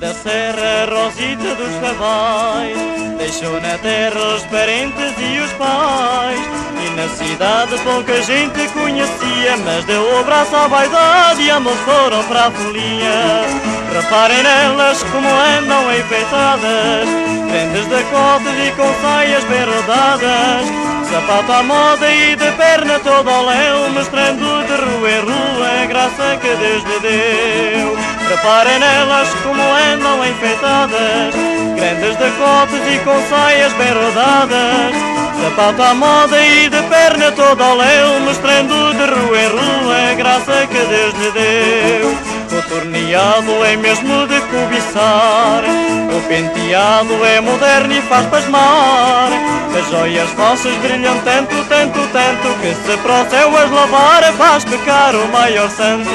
Da Serra, Rosita dos Favais. Deixou na terra os parentes e os pais. E na cidade pouca gente conhecia Mas deu o braço à vaidade e ambos foram para a folia. Reparem nelas como andam enfeitadas Prendas de cotes e com saias bem rodadas Sapato à moda e de perna todo ao léu Mostrando de rua em rua a graça que Deus lhe deu. Reparem nelas como andam enfeitadas Grandes decotes e com saias bem rodadas Sapato à moda e de perna todo ao léu Mostrando de rua em rua a graça que Deus lhe deu torneado é mesmo de cobiçar. O penteado é moderno e faz pasmar. As joias falsas brilham tanto, tanto, tanto Que se para o céu as lavar faz pecar o maior santo.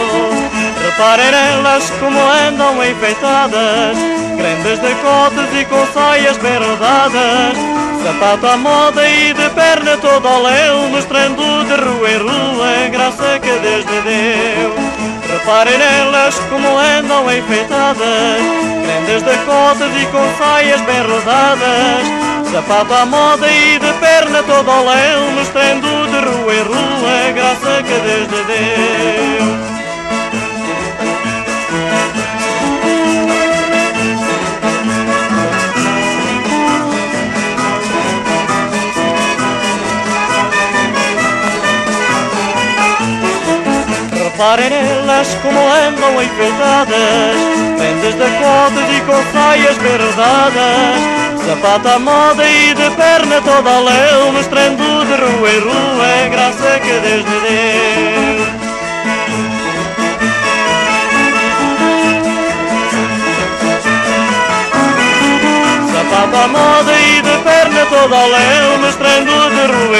Reparem nelas como andam enfeitadas Grandes decotes e com saias bem rodadas Sapato à moda e de perna todo ao léu Mostrando de rua em rua a graça que Deus deu Reparem nelas como andam enfeitadas Grandes decotes e com saias bem rodadas Sapato à moda e de perna todo ao léu Mostrando de rua em rua a graça que Deus Reparem nelas como andam enfeitadas Prendas de cotas e com saias bem rodadas Sapato à moda e de perna toda a leu Mostrando de rua em rua a graça que Deus. Lhe deu Sapato à moda e de perna toda a leu Mostrando de rua